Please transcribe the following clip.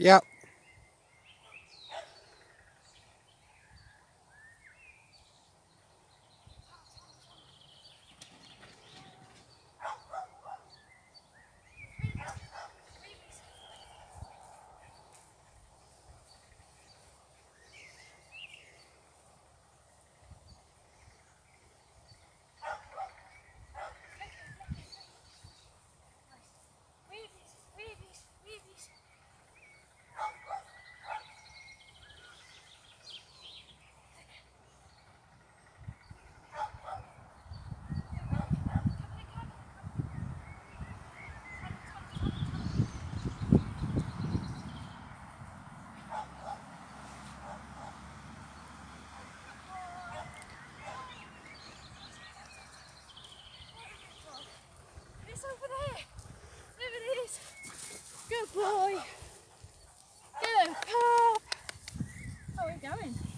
Yeah. going.